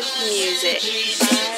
music.